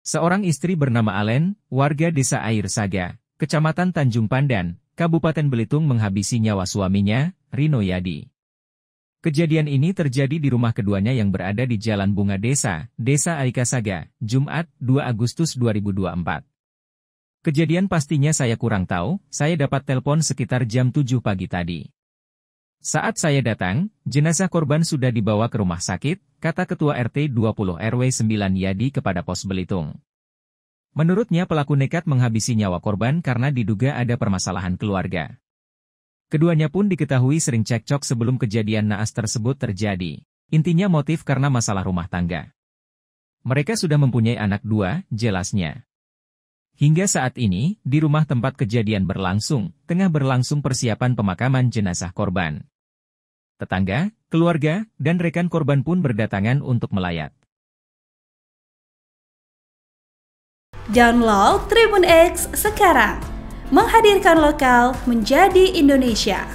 Seorang istri bernama Alen, warga desa Air Saga, Kecamatan Tanjung Pandan, Kabupaten Belitung menghabisi nyawa suaminya, Rino Yadi. Kejadian ini terjadi di rumah keduanya yang berada di Jalan Bunga Desa, Desa Aika Saga, Jumat, 2 Agustus 2024. Kejadian pastinya saya kurang tahu, saya dapat telepon sekitar jam 7 pagi tadi. Saat saya datang, jenazah korban sudah dibawa ke rumah sakit, kata Ketua RT 20 RW 9 Yadi kepada pos Belitung. Menurutnya pelaku nekat menghabisi nyawa korban karena diduga ada permasalahan keluarga. Keduanya pun diketahui sering cekcok sebelum kejadian naas tersebut terjadi. Intinya motif karena masalah rumah tangga. Mereka sudah mempunyai anak dua, jelasnya. Hingga saat ini, di rumah tempat kejadian berlangsung, tengah berlangsung persiapan pemakaman jenazah korban. Tetangga, keluarga, dan rekan korban pun berdatangan untuk melayat. Download Tribun X sekarang, menghadirkan lokal menjadi Indonesia.